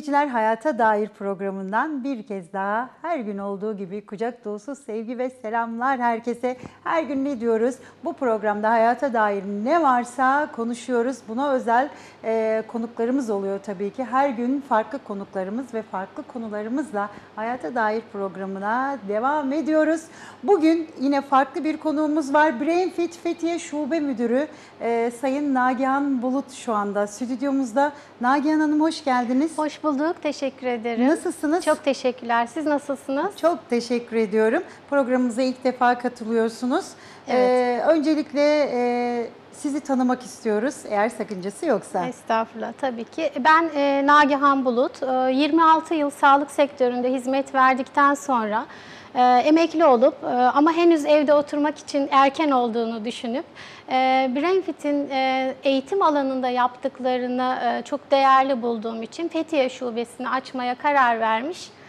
İzleyiciler, Hayata Dair programından bir kez daha her gün olduğu gibi kucak dolusu sevgi ve selamlar herkese. Her gün ne diyoruz? Bu programda hayata dair ne varsa konuşuyoruz. Buna özel e, konuklarımız oluyor tabii ki. Her gün farklı konuklarımız ve farklı konularımızla hayata dair programına devam ediyoruz. Bugün yine farklı bir konuğumuz var. Brainfit Fethiye Şube Müdürü e, Sayın Nagihan Bulut şu anda stüdyomuzda. Nagihan Hanım hoş geldiniz. Hoş bulduk, teşekkür ederim. Nasılsınız? Çok teşekkürler. Siz nasılsınız? Çok teşekkür ediyorum. Programımıza ilk defa katılıyorsunuz. Evet. Ee, öncelikle e, sizi tanımak istiyoruz eğer sakıncası yoksa. Estağfurullah tabii ki. Ben e, Nagihan Bulut. E, 26 yıl sağlık sektöründe hizmet verdikten sonra e, emekli olup e, ama henüz evde oturmak için erken olduğunu düşünüp e, Brainfit'in e, eğitim alanında yaptıklarını e, çok değerli bulduğum için Fethiye Şubesini açmaya karar vermiş e,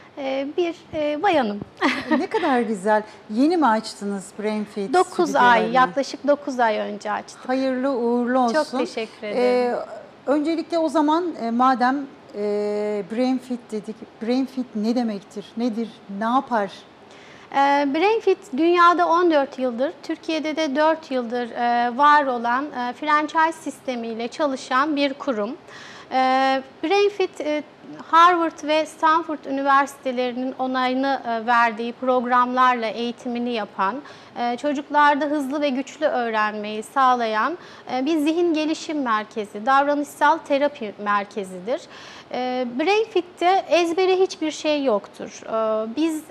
bir e, bayanım. ne kadar güzel. Yeni mi açtınız Brainfit 9 ay, yaklaşık 9 ay önce açtım. Hayırlı uğurlu olsun. Çok teşekkür ederim. Ee, öncelikle o zaman e, madem e, Brainfit dedik, Brainfit ne demektir, nedir, ne yapar? E, Brainfit dünyada 14 yıldır, Türkiye'de de 4 yıldır e, var olan e, franchise sistemiyle çalışan bir kurum. E, Brainfit e, Harvard ve Stanford üniversitelerinin onayını e, verdiği programlarla eğitimini yapan, e, çocuklarda hızlı ve güçlü öğrenmeyi sağlayan e, bir zihin gelişim merkezi, davranışsal terapi merkezidir. Brainfit'te ezbere hiçbir şey yoktur. Biz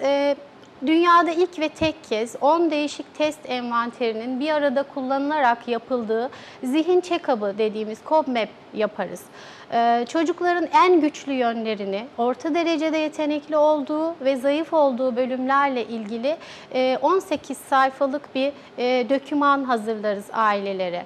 Dünyada ilk ve tek kez 10 değişik test envanterinin bir arada kullanılarak yapıldığı zihin check-up'ı dediğimiz COBMAP yaparız. Ee, çocukların en güçlü yönlerini, orta derecede yetenekli olduğu ve zayıf olduğu bölümlerle ilgili e, 18 sayfalık bir e, döküman hazırlarız ailelere.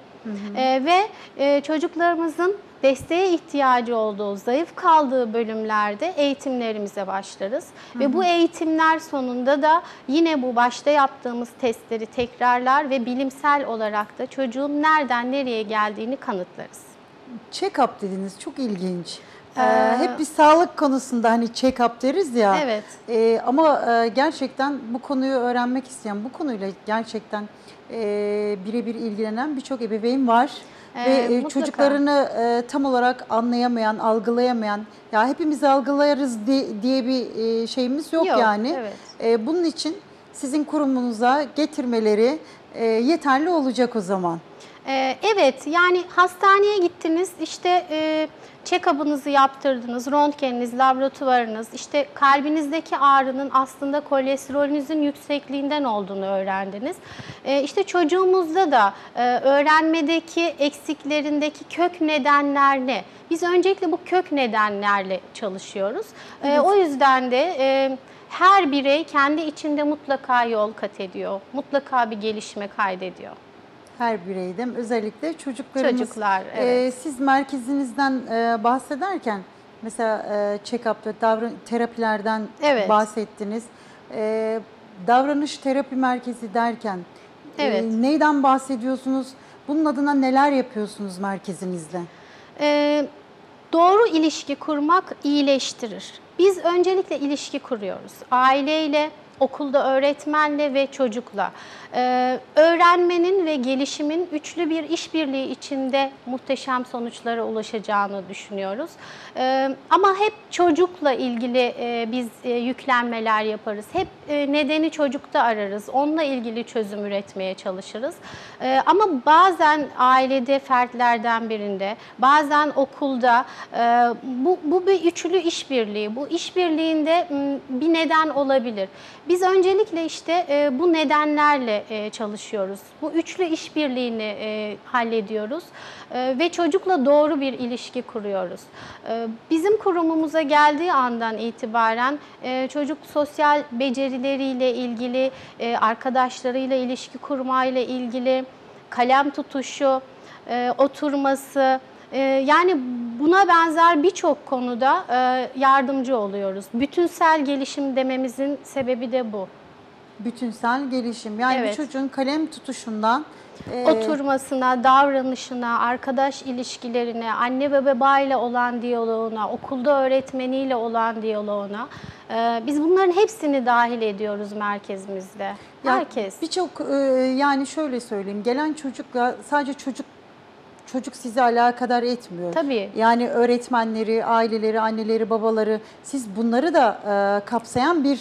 Ee, ve e, çocuklarımızın desteğe ihtiyacı olduğu, zayıf kaldığı bölümlerde eğitimlerimize başlarız. Ve bu eğitimler sonunda da yine bu başta yaptığımız testleri tekrarlar ve bilimsel olarak da çocuğun nereden nereye geldiğini kanıtlarız. Check-up dediniz, çok ilginç. Ee, hep bir sağlık konusunda hani check-up deriz ya. Evet. Ee, ama e, gerçekten bu konuyu öğrenmek isteyen, bu konuyla gerçekten e, birebir ilgilenen birçok ebeveyn var. Ee, Ve e, mutlaka. çocuklarını e, tam olarak anlayamayan, algılayamayan, ya hepimiz algılayarız di- diye bir e, şeyimiz yok, Yok, yani. evet. E, bunun için sizin kurumunuza getirmeleri e, yeterli olacak o zaman. Ee, evet, yani hastaneye gittiniz, işte e, check-up'ınızı yaptırdınız, röntgeniniz, laboratuvarınız, işte kalbinizdeki ağrının aslında kolesterolünüzün yüksekliğinden olduğunu öğrendiniz. E, işte çocuğumuzda da e, öğrenmedeki eksiklerindeki kök nedenler ne? Biz öncelikle bu kök nedenlerle çalışıyoruz. E, o yüzden de... E, her birey kendi içinde mutlaka yol kat ediyor. Mutlaka bir gelişme kaydediyor. Her bireyde özellikle çocuklarımız. Çocuklar, Ee, evet. siz merkezinizden e, bahsederken mesela e, check-up ve davran terapilerden Evet. bahsettiniz. E, davranış terapi merkezi derken e, Evet. neyden bahsediyorsunuz? Bunun adına neler yapıyorsunuz merkezinizde? Ee, doğru ilişki kurmak iyileştirir. Biz öncelikle ilişki kuruyoruz. Aileyle, okulda öğretmenle ve çocukla. Ee, öğrenmenin ve gelişimin üçlü bir işbirliği içinde muhteşem sonuçlara ulaşacağını düşünüyoruz. Ee, ama hep çocukla ilgili e, biz e, yüklenmeler yaparız. Hep e, nedeni çocukta ararız. Onunla ilgili çözüm üretmeye çalışırız. Ee, ama bazen ailede fertlerden birinde, bazen okulda e, bu, bu bir üçlü işbirliği. Bu işbirliğinde bir neden olabilir. Biz öncelikle işte e, bu nedenlerle e, çalışıyoruz. Bu üçlü işbirliğini e, hallediyoruz E, ve çocukla doğru bir ilişki kuruyoruz. E, bizim kurumumuza geldiği andan itibaren e, çocuk sosyal becerileriyle ilgili, e, arkadaşlarıyla ilişki kurmayla ilgili, kalem tutuşu, e, oturması, e, yani buna benzer birçok konuda e, yardımcı oluyoruz. Bütünsel gelişim dememizin sebebi de bu. bütünsel gelişim. Yani Evet. bir çocuğun kalem tutuşundan e, Oturmasına, davranışına, arkadaş ilişkilerine, anne ve babayla olan diyaloğuna, okulda öğretmeniyle olan diyaloğuna e, biz bunların hepsini dahil ediyoruz merkezimizde. Ya Herkes. Birçok e, yani şöyle söyleyeyim gelen çocukla sadece çocuk çocuk sizi alakadar etmiyor. Tabii. Yani öğretmenleri, aileleri, anneleri, babaları siz bunları da e, kapsayan bir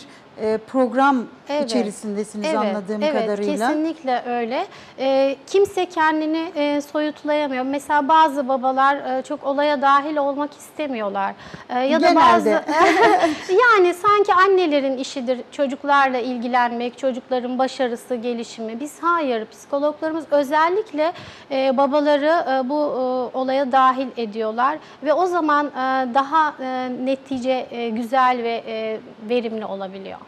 program Evet. içerisindesiniz Evet, anladığım evet, kadarıyla. kesinlikle öyle. Ee, kimse kendini e, soyutlayamıyor. Mesela bazı babalar e, çok olaya dahil olmak istemiyorlar. E, ya da Genelde. bazı yani sanki annelerin işidir çocuklarla ilgilenmek, çocukların başarısı, gelişimi. Biz hayır, psikologlarımız özellikle e, babaları e, bu e, olaya dahil ediyorlar ve o zaman e, daha e, netice e, güzel ve e, verimli olabiliyor.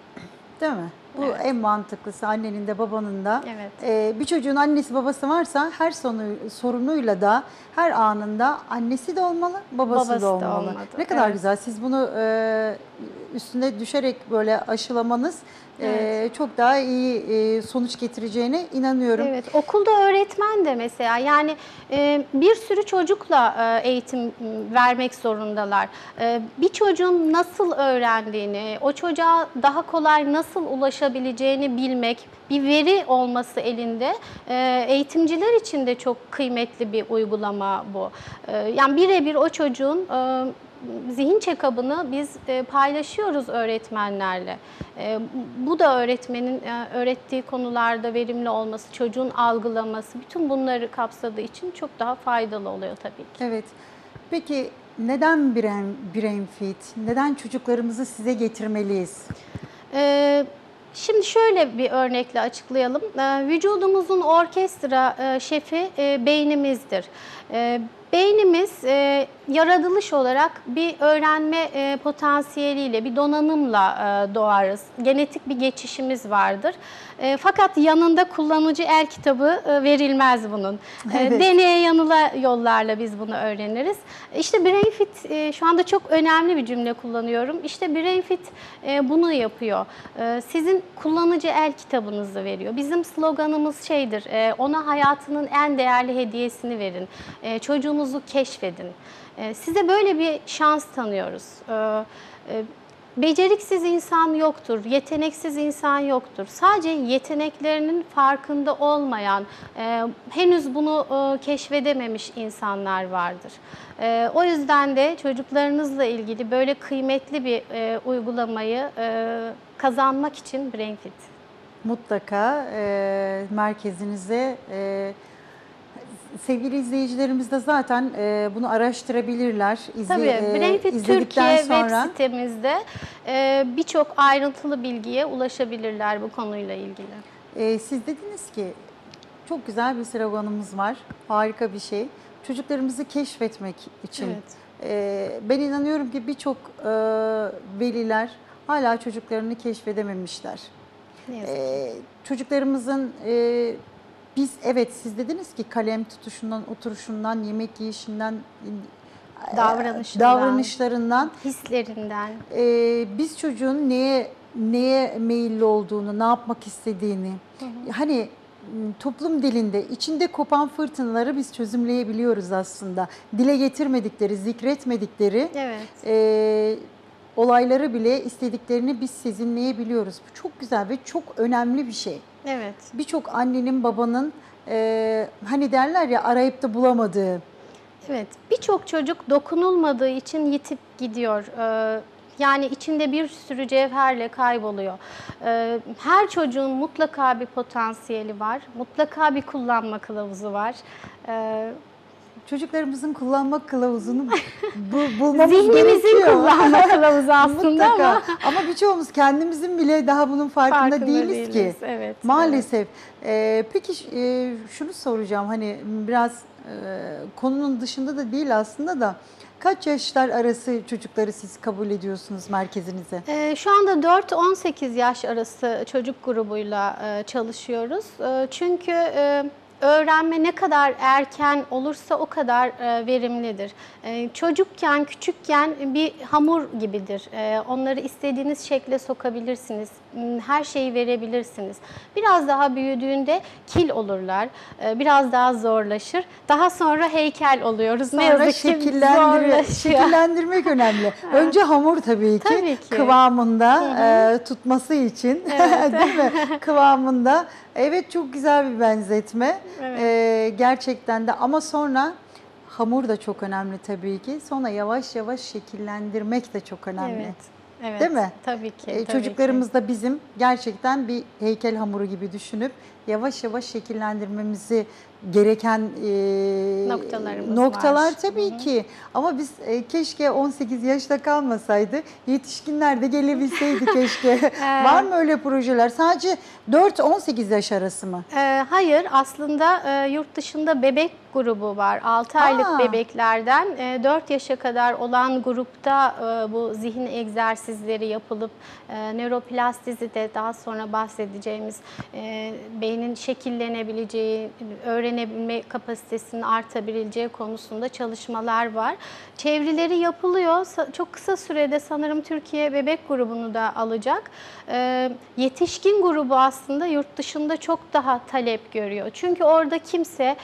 Değil mi? Bu Evet. en mantıklısı annenin de babanın da. Evet. Ee, bir çocuğun annesi babası varsa her sonu, sorunuyla da her anında annesi de olmalı, babası, Babası da da olmalı. olmalı, Ne kadar evet. güzel. Siz bunu e, üstüne düşerek böyle aşılamanız e, Evet. çok daha iyi e, sonuç getireceğine inanıyorum. Evet, okulda öğretmen de mesela yani e, bir sürü çocukla e, eğitim vermek zorundalar. E, bir çocuğun nasıl öğrendiğini, o çocuğa daha kolay nasıl ulaşabileceğini bilmek, bir veri olması elinde e, eğitimciler için de çok kıymetli bir uygulama bu. E, yani birebir o çocuğun e, zihin check-up'ını biz e, paylaşıyoruz öğretmenlerle. E, bu da öğretmenin e, öğrettiği konularda verimli olması, çocuğun algılaması, bütün bunları kapsadığı için çok daha faydalı oluyor tabii ki. Evet. Peki neden brain, brain fit? Neden çocuklarımızı size getirmeliyiz? Şimdi şöyle bir örnekle açıklayalım. Vücudumuzun orkestra şefi beynimizdir. E, Beynimiz e, yaratılış olarak bir öğrenme e, potansiyeliyle, bir donanımla e, doğarız. Genetik bir geçişimiz vardır. E, fakat yanında kullanıcı el kitabı e, verilmez bunun. E, Evet. deneye yanıla yollarla biz bunu öğreniriz. İşte Brain Fit e, şu anda çok önemli bir cümle kullanıyorum. İşte Brain Fit e, bunu yapıyor. E, sizin kullanıcı el kitabınızı veriyor. Bizim sloganımız şeydir, e, ona hayatının en değerli hediyesini verin. E, çocuğunuzu keşfedin. E, size böyle bir şans tanıyoruz. E, e, Beceriksiz insan yoktur, yeteneksiz insan yoktur. Sadece yeteneklerinin farkında olmayan, e, henüz bunu e, keşfedememiş insanlar vardır. O yüzden de çocuklarınızla ilgili böyle kıymetli bir uygulamayı kazanmak için BrainFit. Mutlaka e, merkezinize e, sevgili izleyicilerimiz de zaten e, bunu araştırabilirler. İzle, Tabii e, BrainFit izledikten Türkiye sonra web sitemizde e, birçok ayrıntılı bilgiye ulaşabilirler bu konuyla ilgili. e, siz dediniz ki çok güzel bir sloganımız var. Harika bir şey. Çocuklarımızı keşfetmek için. Evet. E, ben inanıyorum ki birçok e, veliler hala çocuklarını keşfedememişler. Ne yazık ki. Ee, çocuklarımızın e, biz evet siz dediniz ki kalem tutuşundan, oturuşundan, yemek yiyişinden, e, Davranışından. davranışlarından hislerinden. e, biz çocuğun neye neye meyilli olduğunu, ne yapmak istediğini, hani m, toplum dilinde içinde kopan fırtınaları biz çözümleyebiliyoruz aslında. Dile getirmedikleri, zikretmedikleri Evet. e, olayları bile istediklerini biz sezinleyebiliyoruz. Bu çok güzel ve çok önemli bir şey. Evet. Birçok annenin babanın e, hani derler ya arayıp da bulamadığı. Evet. Birçok çocuk dokunulmadığı için yitip gidiyor. Ee, yani içinde bir sürü cevherle kayboluyor. Ee, her çocuğun mutlaka bir potansiyeli var. Mutlaka bir kullanma kılavuzu var. Ee, Çocuklarımızın kullanma kılavuzunu bu, bulmamız zihnimizin gerekiyor. kullanma kılavuzu aslında Mutlaka. ama Ama birçoğumuz kendimizin bile daha bunun farkında, farkında değiliz, ki. değiliz. Evet. Maalesef. Ee, peki e, şunu soracağım hani biraz e, konunun dışında da değil aslında da kaç yaşlar arası çocukları siz kabul ediyorsunuz merkezinize? Ee, Şu anda 4-18 yaş arası çocuk grubuyla e, çalışıyoruz. E, Çünkü e, öğrenme ne kadar erken olursa o kadar e, verimlidir. E, Çocukken, küçükken bir hamur gibidir. E, Onları istediğiniz şekle sokabilirsiniz. Her şeyi verebilirsiniz. Biraz daha büyüdüğünde kil olurlar, e, biraz daha zorlaşır. Daha sonra heykel oluyoruz. ne Sonra yazık ki şekillendire, zorlaşıyor. şekillendirmek önemli. Önce hamur tabii ki, Tabii ki. kıvamında e, tutması için değil mi? Kıvamında. Evet çok güzel bir benzetme. Evet. E, gerçekten de ama sonra hamur da çok önemli tabii ki. Sonra yavaş yavaş şekillendirmek de çok önemli. Evet. Evet. Değil mi? Tabii ki. E, tabii ki. çocuklarımız da bizim gerçekten bir heykel hamuru gibi düşünüp yavaş yavaş şekillendirmemizi gereken e, Noktalarımız noktalar var. tabii ki. Ama biz e, keşke 18 yaşta kalmasaydı, yetişkinler de gelebilseydi keşke. Var mı öyle projeler? Sadece 4-18 yaş arası mı? Ee, hayır, aslında e, yurt dışında bebek grubu var. 6 aylık Aa. bebeklerden e, 4 yaşa kadar olan grupta e, bu zihin egzersizleri yapılıp e, nöroplastizite daha sonra bahsedeceğimiz e, beynin şekillenebileceği, öğrenebilme kapasitesinin artabileceği konusunda çalışmalar var. Çevrileri yapılıyor. Çok kısa sürede sanırım Türkiye bebek grubunu da alacak. E, yetişkin grubu aslında yurt dışında çok daha talep görüyor. Çünkü orada kimseye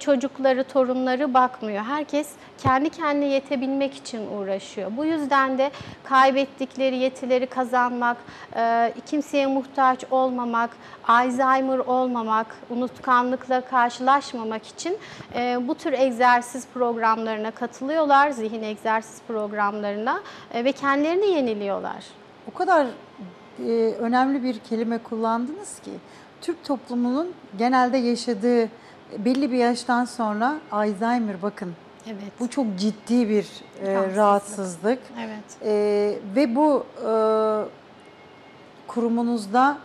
çocukları, torunları bakmıyor. Herkes kendi kendine yetebilmek için uğraşıyor. Bu yüzden de kaybettikleri yetileri kazanmak, e, kimseye muhtaç olmamak, Alzheimer olmamak, unutkanlıkla karşılaşmamak için e, bu tür egzersiz programlarına katılıyorlar, zihin egzersiz programlarına e, ve kendilerini yeniliyorlar. O kadar e, önemli bir kelime kullandınız ki Türk toplumunun genelde yaşadığı belli bir yaştan sonra Alzheimer bakın Evet. bu çok ciddi bir e, Rahatsızlık. rahatsızlık Evet. E, ve bu e, kurumunuzda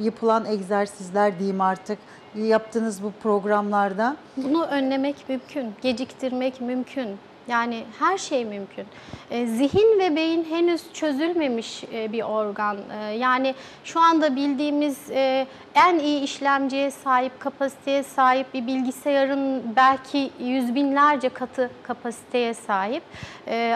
yapılan egzersizler diyeyim artık yaptığınız bu programlarda Bunu önlemek mümkün, geciktirmek mümkün. Yani her şey mümkün. E, zihin ve beyin henüz çözülmemiş e, bir organ. E, yani şu anda bildiğimiz en iyi işlemciye sahip, kapasiteye sahip bir bilgisayarın belki yüz binlerce katı kapasiteye sahip.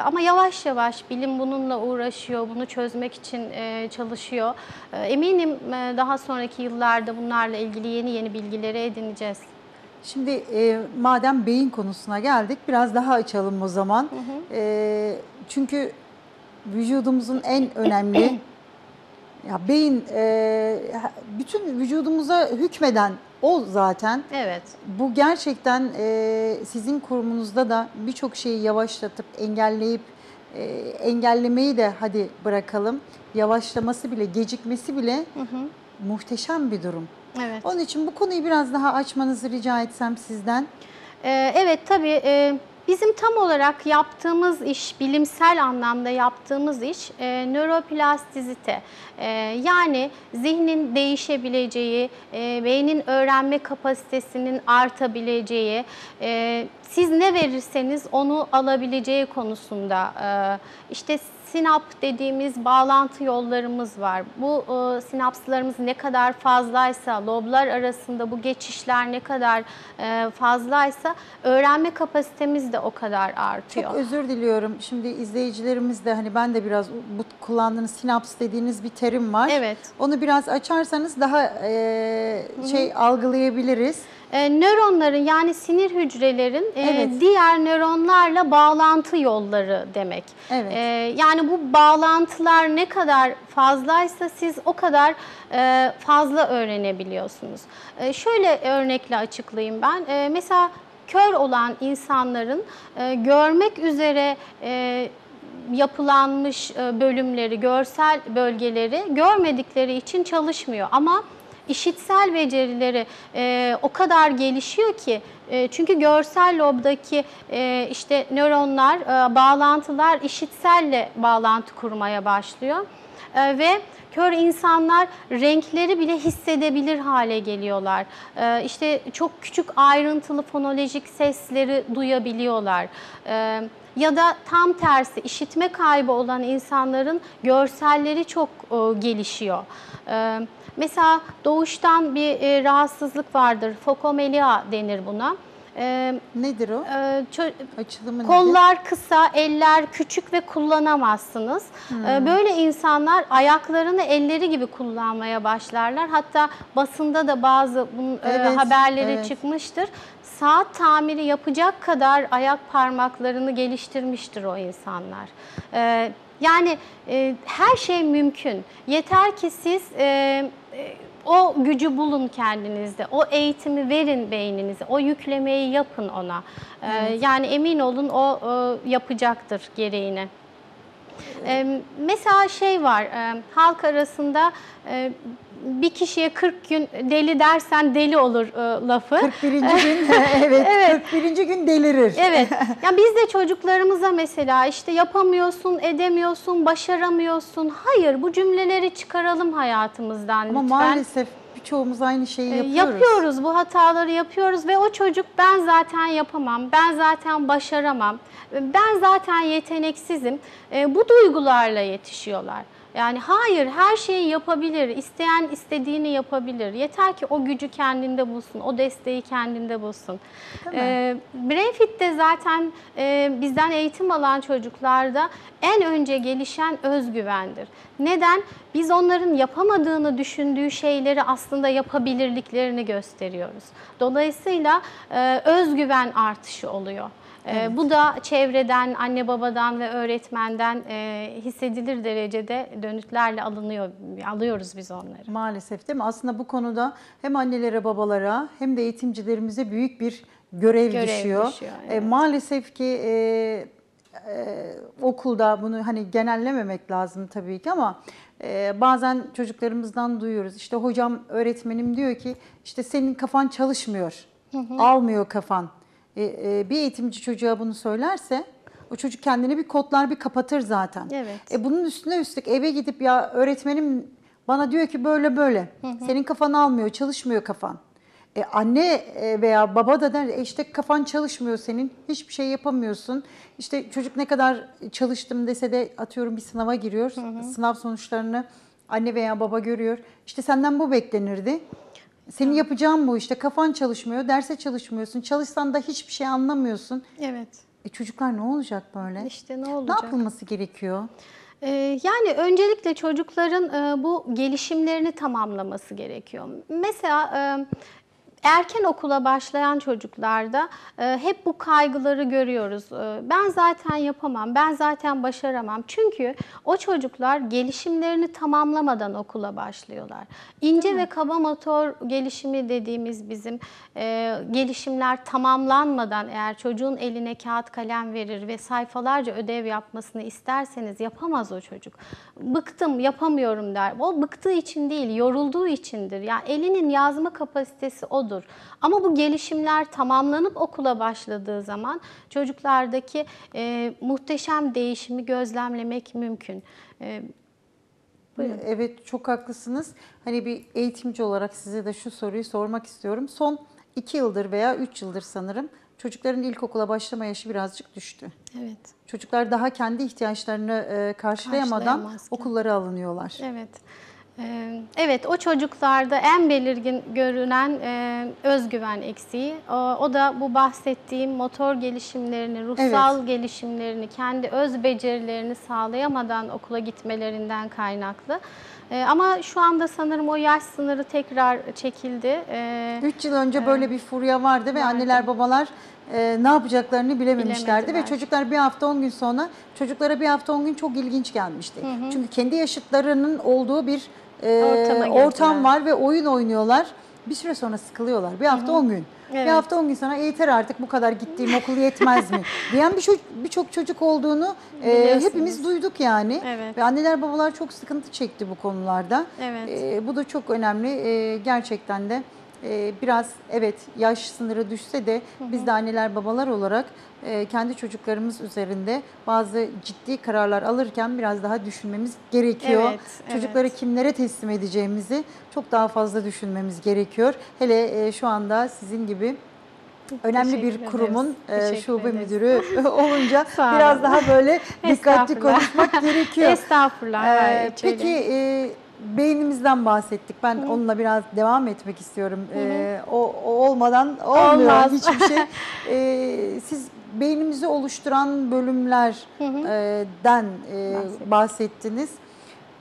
Ama yavaş yavaş bilim bununla uğraşıyor, bunu çözmek için çalışıyor. Eminim daha sonraki yıllarda bunlarla ilgili yeni yeni bilgileri edineceğiz. Şimdi e, madem beyin konusuna geldik biraz daha açalım o zaman. E, çünkü vücudumuzun en önemli ya beyin e, bütün vücudumuza hükmeden o zaten. Evet. Bu gerçekten e, sizin kurumunuzda da birçok şeyi yavaşlatıp engelleyip e, engellemeyi de hadi bırakalım. Yavaşlaması bile, gecikmesi bile muhteşem bir durum. Evet. Onun için bu konuyu biraz daha açmanızı rica etsem sizden. Ee, evet tabii e, bizim tam olarak yaptığımız iş, bilimsel anlamda yaptığımız iş e, nöroplastizite. E, yani zihnin değişebileceği, e, beynin öğrenme kapasitesinin artabileceği, e, siz ne verirseniz onu alabileceği konusunda e, işte sinap dediğimiz bağlantı yollarımız var. Bu e, sinapslarımız ne kadar fazlaysa, loblar arasında bu geçişler ne kadar e, fazlaysa öğrenme kapasitemiz de o kadar artıyor. Çok özür diliyorum. Şimdi izleyicilerimiz de hani ben de biraz bu kullandığınız sinaps dediğiniz bir terim var. Evet. Onu biraz açarsanız daha e, şey algılayabiliriz. E, nöronların yani sinir hücrelerin e, Evet. diğer nöronlarla bağlantı yolları demek. Evet. E, yani bu bağlantılar ne kadar fazlaysa siz o kadar e, fazla öğrenebiliyorsunuz. E, şöyle örnekle açıklayayım ben. E, mesela kör olan insanların e, görmek üzere e, yapılanmış e, bölümleri, görsel bölgeleri görmedikleri için çalışmıyor. Ama işitsel becerileri e, o kadar gelişiyor ki e, çünkü görsel lobdaki e, işte nöronlar, e, bağlantılar işitselle bağlantı kurmaya başlıyor E, ve kör insanlar renkleri bile hissedebilir hale geliyorlar. E, işte çok küçük ayrıntılı fonolojik sesleri duyabiliyorlar. E, ya da tam tersi işitme kaybı olan insanların görselleri çok e, gelişiyor. E, mesela doğuştan bir e, rahatsızlık vardır, fokomelia denir buna. E, Nedir o? e, Açılımı nedir? Kollar kısa, eller küçük ve kullanamazsınız. Hmm. Ee, Böyle insanlar ayaklarını elleri gibi kullanmaya başlarlar. Hatta basında da bazı bunun e, Evet, haberleri evet. çıkmıştır. Saat tamiri yapacak kadar ayak parmaklarını geliştirmiştir o insanlar. Ee, Yani e, her şey mümkün. Yeter ki siz e, e, o gücü bulun kendinizde. O eğitimi verin beyninize. O yüklemeyi yapın ona. Ee, Yani emin olun o e, yapacaktır gereğini. Ee, Mesela şey var, e, halk arasında e, bir kişiye 40 gün deli dersen deli olur e, lafı. 41. gün evet, Evet. 41. gün delirir. Evet. Ya biz de çocuklarımıza mesela işte yapamıyorsun, edemiyorsun, başaramıyorsun. Hayır, bu cümleleri çıkaralım hayatımızdan Ama lütfen. maalesef birçoğumuz aynı şeyi Ee, yapıyoruz. Yapıyoruz, bu hataları yapıyoruz ve o çocuk ben zaten yapamam, ben zaten başaramam, ben zaten yeteneksizim. Ee, Bu duygularla yetişiyorlar. Yani hayır her şeyi yapabilir, isteyen istediğini yapabilir. Yeter ki o gücü kendinde bulsun, o desteği kendinde bulsun. Ee, Brainfit'te zaten e, bizden eğitim alan çocuklarda en önce gelişen özgüvendir. Neden? Biz onların yapamadığını düşündüğü şeyleri aslında yapabilirliklerini gösteriyoruz. Dolayısıyla e, özgüven artışı oluyor. E, Bu da çevreden, anne babadan ve öğretmenden e, hissedilir derecede dönütlerle alınıyor, alıyoruz biz onları. Maalesef değil mi? Aslında bu konuda hem annelere babalara hem de eğitimcilerimize büyük bir görev, Görev düşüyor. düşüyor, E, evet. maalesef ki e, e, okulda bunu hani genellememek lazım tabii ki ama e, bazen çocuklarımızdan duyuyoruz. İşte hocam öğretmenim diyor ki işte senin kafan çalışmıyor. Almıyor kafan. E, e, bir eğitimci çocuğa bunu söylerse o çocuk kendini bir kodlar bir kapatır zaten. Evet. E bunun üstüne üstlük eve gidip ya öğretmenim bana diyor ki böyle böyle. Senin kafan almıyor, çalışmıyor kafan. E anne e, veya baba da der e işte kafan çalışmıyor senin. Hiçbir şey yapamıyorsun. İşte çocuk ne kadar çalıştım dese de atıyorum bir sınava giriyor. Sınav sonuçlarını anne veya baba görüyor. İşte senden bu beklenirdi. Senin yapacağın bu işte kafan çalışmıyor, derse çalışmıyorsun. Çalışsan da hiçbir şey anlamıyorsun. Evet. E çocuklar ne olacak böyle? İşte ne Ne olacak? yapılması gerekiyor? Ee, Yani öncelikle çocukların e, bu gelişimlerini tamamlaması gerekiyor. Mesela e, erken okula başlayan çocuklarda e, hep bu kaygıları görüyoruz. E, Ben zaten yapamam, ben zaten başaramam. Çünkü o çocuklar gelişimlerini tamamlamadan okula başlıyorlar. İnce ve kaba motor gelişimi dediğimiz bizim e, gelişimler tamamlanmadan eğer çocuğun eline kağıt kalem verir ve sayfalarca ödev yapmasını isterseniz yapamaz o çocuk. Bıktım, yapamıyorum der. O bıktığı için değil, yorulduğu içindir. Yani elinin yazma kapasitesi odur. Ama bu gelişimler tamamlanıp okula başladığı zaman çocuklardaki e, muhteşem değişimi gözlemlemek mümkün. E, Buyurun. Evet çok haklısınız. Hani bir eğitimci olarak size de şu soruyu sormak istiyorum. Son iki yıldır veya üç yıldır sanırım çocukların ilkokula başlama yaşı birazcık düştü. evet. Çocuklar daha kendi ihtiyaçlarını e, karşılayamadan okullara alınıyorlar. Evet. Ee, Evet, o çocuklarda en belirgin görünen e, özgüven eksiği. O, o da bu bahsettiğim motor gelişimlerini, ruhsal gelişimlerini, kendi öz becerilerini sağlayamadan okula gitmelerinden kaynaklı. Ee, ama şu anda sanırım o yaş sınırı tekrar çekildi. Ee, Üç yıl önce böyle bir furya vardı ve Vardı. anneler babalar e, ne yapacaklarını bilememişlerdi ve çocuklar bir hafta on gün sonra çocuklara bir hafta on gün çok ilginç gelmişti. Çünkü kendi yaşıtlarının olduğu bir e, ortam var ve oyun oynuyorlar. Bir süre sonra sıkılıyorlar. Bir hafta on gün. Bir Evet. hafta on gün sonra "E, yeter artık bu kadar gittiğim okul yetmez mi? diyen bir çocuk- birçok çocuk olduğunu e, hepimiz duyduk yani. Evet. Ve anneler babalar çok sıkıntı çekti bu konularda. Evet. E, bu da çok önemli. E, gerçekten de e, biraz evet yaş sınırı düşse de biz de anneler babalar olarak e, kendi çocuklarımız üzerinde bazı ciddi kararlar alırken biraz daha düşünmemiz gerekiyor. Evet, Çocukları evet. kimlere teslim edeceğimizi çok daha fazla düşünmemiz gerekiyor. Hele e, şu anda sizin gibi önemli Teşekkür bir kurumun e, şube ederiz. müdürü olunca biraz daha böyle dikkatli konuşmak gerekiyor. Estağfurullah. Ee, peki e, beynimizden bahsettik. Ben onunla biraz devam etmek istiyorum. Ee, o, o olmadan olmuyor Olmaz. hiçbir şey. Ee, siz beynimizi oluşturan bölümlerden e, Bahsettim. bahsettiniz.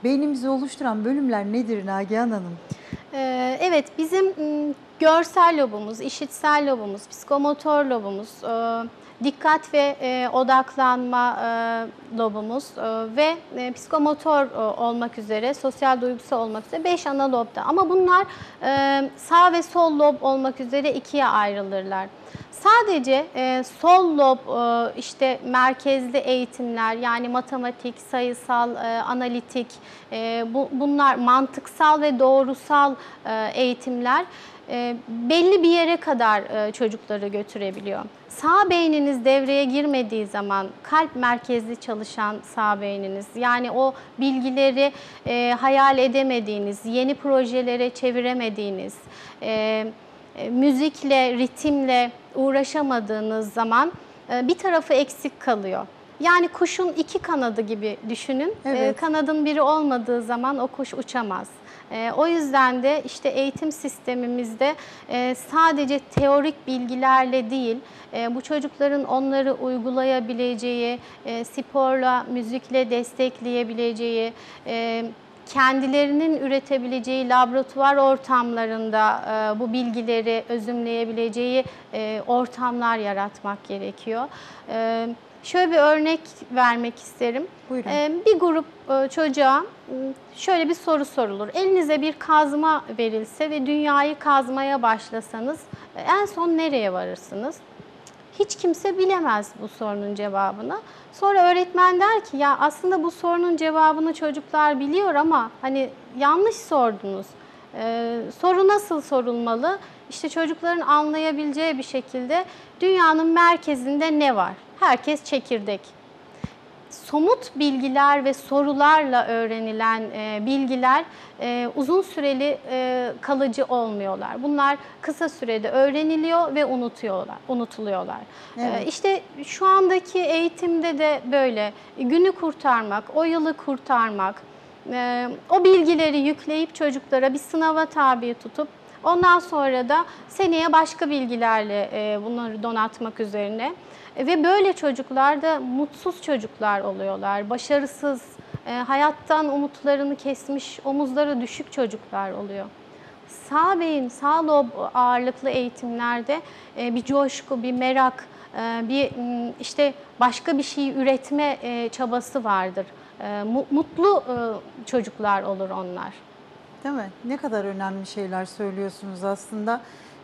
Beynimizi oluşturan bölümler nedir Nagihan Hanım? Ee, Evet, bizim görsel lobumuz, işitsel lobumuz, psikomotor lobumuz, e, dikkat ve e, odaklanma e, lobumuz e, ve e, psikomotor e, olmak üzere, sosyal duygusal olmak üzere 5 ana lobda. Ama bunlar e, sağ ve sol lob olmak üzere ikiye ayrılırlar. Sadece e, sol lob e, işte merkezli eğitimler yani matematik, sayısal, e, analitik e, bu, bunlar mantıksal ve doğrusal e, eğitimler e, belli bir yere kadar e, çocukları götürebiliyor. Sağ beyniniz devreye girmediği zaman kalp merkezli çalışan sağ beyniniz yani o bilgileri e, hayal edemediğiniz, yeni projelere çeviremediğiniz, e, müzikle, ritimle uğraşamadığınız zaman e, bir tarafı eksik kalıyor. Yani kuşun iki kanadı gibi düşünün. E, Evet. Kanadın biri olmadığı zaman o kuş uçamaz. E, O yüzden de işte eğitim sistemimizde e, sadece teorik bilgilerle değil, e, bu çocukların onları uygulayabileceği, e, sporla, müzikle destekleyebileceği, e, kendilerinin üretebileceği laboratuvar ortamlarında e, bu bilgileri özümleyebileceği e, ortamlar yaratmak gerekiyor. E, şöyle bir örnek vermek isterim. Buyurun. E, bir grup e, çocuğa m, şöyle bir soru sorulur. Elinize bir kazma verilse ve dünyayı kazmaya başlasanız e, en son nereye varırsınız? Hiç kimse bilemez bu sorunun cevabını. Sonra öğretmen der ki ya aslında bu sorunun cevabını çocuklar biliyor ama hani yanlış sordunuz. Ee, soru nasıl sorulmalı? İşte çocukların anlayabileceği bir şekilde dünyanın merkezinde ne var? Herkes çekirdek somut bilgiler ve sorularla öğrenilen e, bilgiler e, uzun süreli e, kalıcı olmuyorlar. Bunlar kısa sürede öğreniliyor ve unutuyorlar, unutuluyorlar. Evet. E, işte şu andaki eğitimde de böyle günü kurtarmak, o yılı kurtarmak, e, o bilgileri yükleyip çocuklara bir sınava tabi tutup ondan sonra da seneye başka bilgilerle e, bunları donatmak üzerine e, Ve böyle çocuklar da mutsuz çocuklar oluyorlar, başarısız, e, hayattan umutlarını kesmiş, omuzları düşük çocuklar oluyor. Sağ beyin, sağ lob ağırlıklı eğitimlerde e, bir coşku, bir merak, e, bir işte başka bir şey üretme e, çabası vardır. E, mu- Mutlu e, çocuklar olur onlar. Değil mi? Ne kadar önemli şeyler söylüyorsunuz aslında.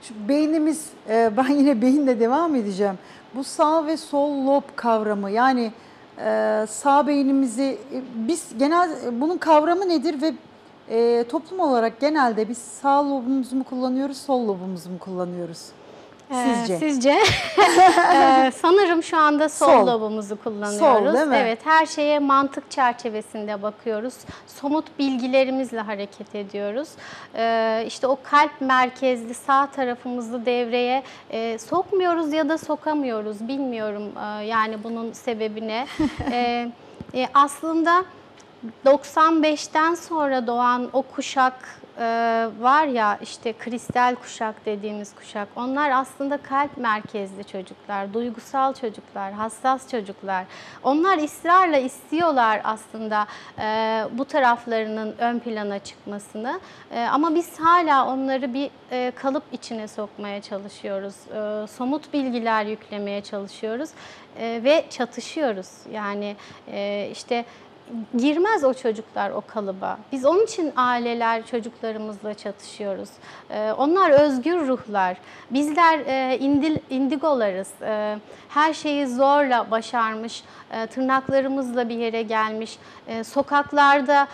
Şu beynimiz, e, ben yine beyinle devam edeceğim. Bu sağ ve sol lob kavramı yani e, sağ beynimizi e, biz genel bunun kavramı nedir ve toplum olarak genelde biz sağ lobumuzu mu kullanıyoruz, sol lobumuzu mu kullanıyoruz? Ee, Sizce? Sizce? Ee, sanırım şu anda sol, Sol. lobumuzu kullanıyoruz. Sol, değil mi? Evet, her şeye mantık çerçevesinde bakıyoruz. Somut bilgilerimizle hareket ediyoruz. Ee, işte o kalp merkezli sağ tarafımızı devreye e, sokmuyoruz ya da sokamıyoruz. Bilmiyorum e, yani bunun sebebi ne. Ee, e, aslında 95'ten sonra doğan o kuşak e, var ya işte kristal kuşak dediğimiz kuşak. Onlar aslında kalp merkezli çocuklar, duygusal çocuklar, hassas çocuklar. Onlar ısrarla istiyorlar aslında e, bu taraflarının ön plana çıkmasını. E, ama biz hala onları bir e, kalıp içine sokmaya çalışıyoruz. Somut bilgiler yüklemeye çalışıyoruz ve çatışıyoruz. Yani e, işte girmez o çocuklar o kalıba. Biz onun için aileler çocuklarımızla çatışıyoruz. Ee, onlar özgür ruhlar. Bizler e, indigolarız. Ee, her şeyi zorla başarmış, e, tırnaklarımızla bir yere gelmiş, e, sokaklarda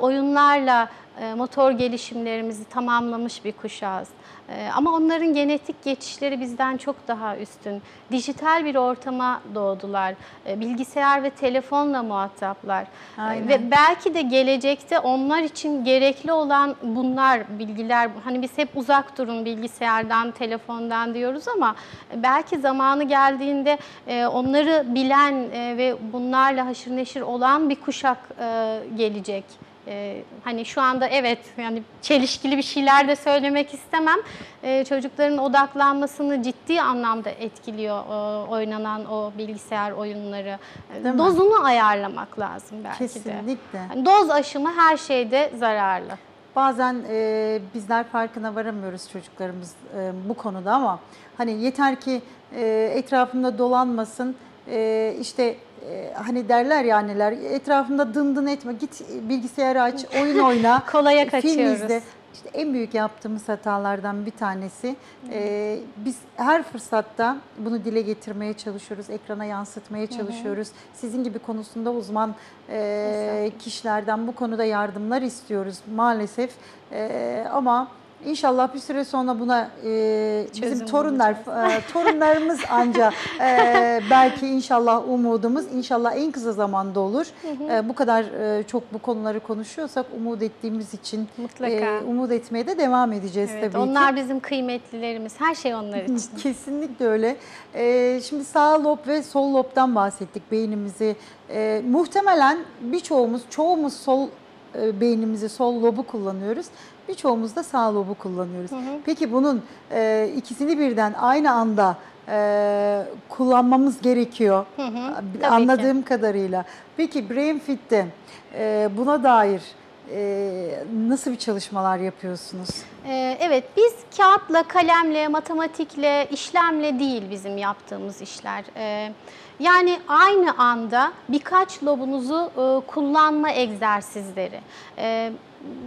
oyunlarla motor gelişimlerimizi tamamlamış bir kuşağız. E, Ama onların genetik geçişleri bizden çok daha üstün. Dijital bir ortama doğdular. E, Bilgisayar ve telefonla muhataplar. E, Aynen. Ve belki de gelecekte onlar için gerekli olan bunlar bilgiler. Hani biz hep uzak durun bilgisayardan, telefondan diyoruz ama belki zamanı geldiğinde e, onları bilen e, ve bunlarla haşır neşir olan bir kuşak e, gelecek. E, hani şu anda evet yani çelişkili bir şeyler de söylemek istemem. E, çocukların odaklanmasını ciddi anlamda etkiliyor e, oynanan o bilgisayar oyunları. Değil mi? Dozunu ayarlamak lazım belki de. Kesinlikle. Yani doz aşımı her şeyde zararlı. Bazen e, bizler farkına varamıyoruz çocuklarımız e, bu konuda ama hani yeter ki e, etrafında dolanmasın e, işte hani derler ya anneler etrafında dın dın etme git bilgisayarı aç oyun oyna Kolaya film kaçıyoruz. izle. İşte en büyük yaptığımız hatalardan bir tanesi e, biz her fırsatta bunu dile getirmeye çalışıyoruz, ekrana yansıtmaya çalışıyoruz. Sizin gibi konusunda uzman e, kişilerden bu konuda yardımlar istiyoruz maalesef. E, ama inşallah bir süre sonra buna e, bizim torunlar, e, torunlarımız anca e, belki inşallah umudumuz inşallah en kısa zamanda olur. E, bu kadar e, çok bu konuları konuşuyorsak umut ettiğimiz için Mutlaka. e, umut etmeye de devam edeceğiz Evet, tabii onlar ki. bizim kıymetlilerimiz. Her şey onlar için. Kesinlikle öyle. Ee, şimdi sağ lob ve sol lobdan bahsettik beynimizi. Ee, muhtemelen birçoğumuz, çoğumuz sol e, beynimizi, sol lobu kullanıyoruz. Birçoğumuz da sağ lobu kullanıyoruz. Peki bunun e, ikisini birden aynı anda e, kullanmamız gerekiyor. tabii Anladığım kadarıyla. Peki Brain Fit'te e, buna dair e, nasıl bir çalışmalar yapıyorsunuz? Ee, evet, biz kağıtla, kalemle, matematikle, işlemle değil bizim yaptığımız işler. Ee, yani aynı anda birkaç lobunuzu e, kullanma egzersizleri. Ee,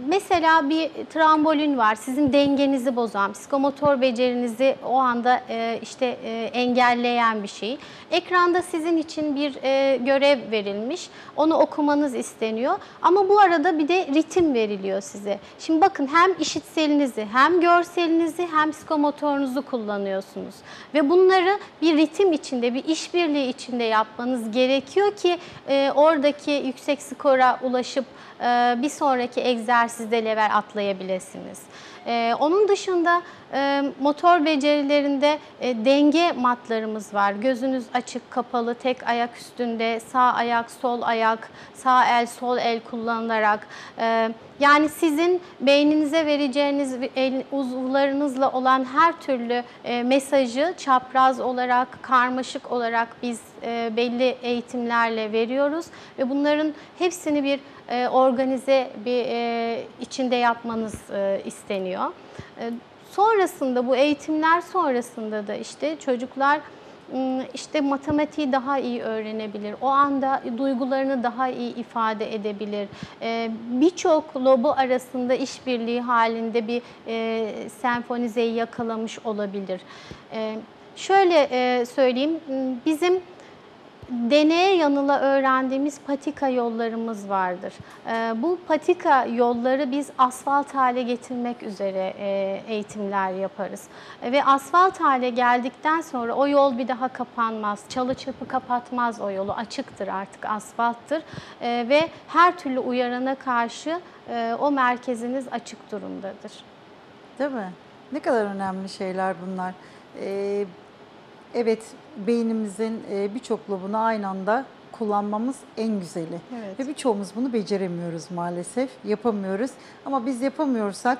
Mesela bir trambolin var, sizin dengenizi bozan, psikomotor becerinizi o anda e, işte e, engelleyen bir şey. Ekranda sizin için bir e, görev verilmiş, onu okumanız isteniyor. Ama bu arada bir de ritim veriliyor size. Şimdi bakın hem işitselinizi, hem görselinizi, hem psikomotorunuzu kullanıyorsunuz. Ve bunları bir ritim içinde, bir işbirliği içinde yapmanız gerekiyor ki e, oradaki yüksek skora ulaşıp e, bir sonraki egzersizde level atlayabilirsiniz. E, onun dışında e, motor becerilerinde e, denge matlarımız var. Gözünüz açık, kapalı, tek ayak üstünde, sağ ayak, sol ayak, sağ el, sol el kullanılarak. e, yani sizin beyninize vereceğiniz uzuvlarınızla olan her türlü e, mesajı çapraz olarak, karmaşık olarak biz e, belli eğitimlerle veriyoruz ve bunların hepsini bir e, organize bir e, içinde yapmanız e, isteniyor. Sonrasında bu eğitimler sonrasında da işte çocuklar ım, işte matematiği daha iyi öğrenebilir. O anda duygularını daha iyi ifade edebilir. Birçok lobu arasında işbirliği halinde bir senfonizeyi yakalamış olabilir. Şöyle söyleyeyim, bizim deneye yanıla öğrendiğimiz patika yollarımız vardır. Ee, bu patika yolları biz asfalt hale getirmek üzere e, eğitimler yaparız. E, Ve asfalt hale geldikten sonra o yol bir daha kapanmaz. Çalı çapı kapatmaz o yolu. Açıktır artık asfalttır. E, Ve her türlü uyarana karşı o merkeziniz açık durumdadır. Değil mi? Ne kadar önemli şeyler bunlar. Ee, evet, beynimizin e, birçok lobunu aynı anda kullanmamız en güzeli. Evet. Ve birçoğumuz bunu beceremiyoruz maalesef, yapamıyoruz. Ama biz yapamıyorsak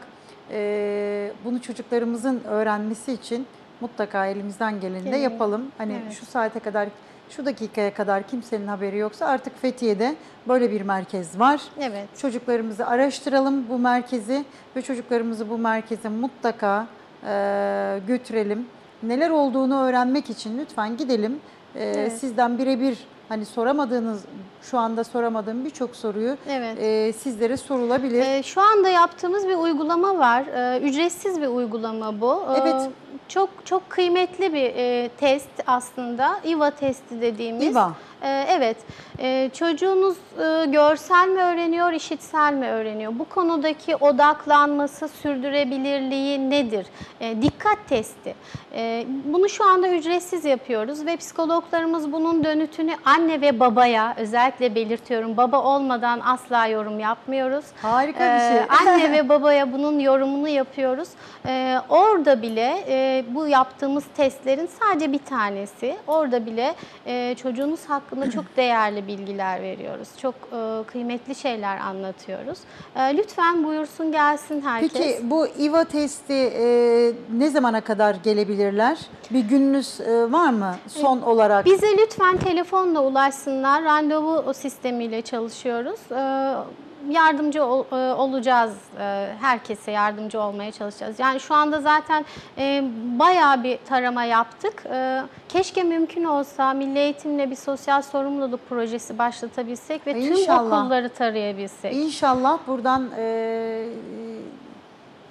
e, bunu çocuklarımızın öğrenmesi için mutlaka elimizden geleni de yapalım. Hani Evet. şu saate kadar, şu dakikaya kadar kimsenin haberi yoksa artık Fethiye'de böyle bir merkez var. Evet. Çocuklarımızı araştıralım bu merkezi ve çocuklarımızı bu merkeze mutlaka e, götürelim. Neler olduğunu öğrenmek için lütfen gidelim. E, Evet. Sizden birebir hani soramadığınız, şu anda soramadığım birçok soruyu Evet. e, sizlere sorulabilir. Ee, şu anda yaptığımız bir uygulama var. Ee, ücretsiz bir uygulama bu. Ee, Evet. çok çok kıymetli bir e, test aslında. IVA testi dediğimiz. İVA. Ee, evet. Ee, çocuğunuz e, görsel mi öğreniyor, işitsel mi öğreniyor? Bu konudaki odaklanması, sürdürebilirliği nedir? Ee, dikkat testi. Bunu şu anda ücretsiz yapıyoruz ve psikologlarımız bunun dönütünü anne ve babaya özellikle belirtiyorum. Baba olmadan asla yorum yapmıyoruz. Harika bir şey. anne ve babaya bunun yorumunu yapıyoruz. Ee, orada bile e, bu yaptığımız testlerin sadece bir tanesi. Orada bile e, çocuğunuz hakkında hakkında çok değerli bilgiler veriyoruz. Çok e, kıymetli şeyler anlatıyoruz. E, lütfen buyursun gelsin herkes. Peki bu İVA testi e, ne zamana kadar gelebilirler? Bir gününüz e, var mı son olarak? Bize lütfen telefonla ulaşsınlar. Randevu sistemiyle çalışıyoruz. Ee, Yardımcı ol- e, olacağız. Ee, Herkese yardımcı olmaya çalışacağız. Yani şu anda zaten e, bayağı bir tarama yaptık. Ee, Keşke mümkün olsa Milli Eğitim'le bir sosyal sorumluluk projesi başlatabilsek ve tüm İnşallah. okulları tarayabilsek. İnşallah buradan e,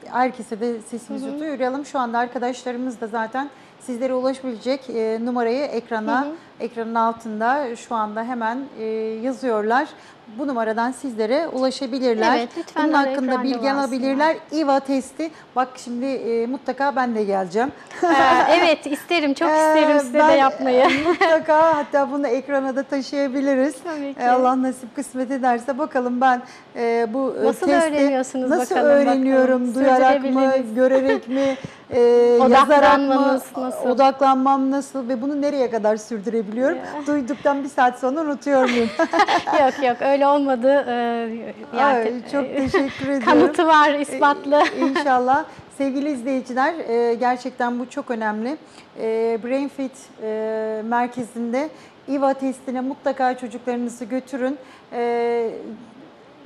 herkese de sesimizi duyuralım. Şu anda arkadaşlarımız da zaten sizlere ulaşabilecek e, numarayı ekrana, ekranın altında şu anda hemen e, yazıyorlar. Bu numaradan sizlere ulaşabilirler. Evet, lütfen Bunun hakkında bilgi alabilirler. İVA testi. Bak şimdi e, mutlaka ben de geleceğim. Ee, evet isterim, çok isterim Ee, size ben, de yapmayı. Mutlaka hatta bunu ekrana da taşıyabiliriz. Tabii ki. E, Allah nasip kısmet ederse bakalım ben e, bu e, Nasıl testi öğreniyorsunuz nasıl bakalım, öğreniyorum? bakalım. Duyarak mı, görerek mi, e, yazarak mı, nasıl? odaklanmam nasıl ve bunu nereye kadar sürdürebiliyorum? Duyduktan bir saat sonra unutuyor muyum? yok yok öyle olmadı. Ee, yani, Ay, çok teşekkür ediyorum. Kanıtı var, ispatlı. Ee, İnşallah. Sevgili izleyiciler e, gerçekten bu çok önemli. E, BrainFit e, merkezinde İVA testine mutlaka çocuklarınızı götürün. E,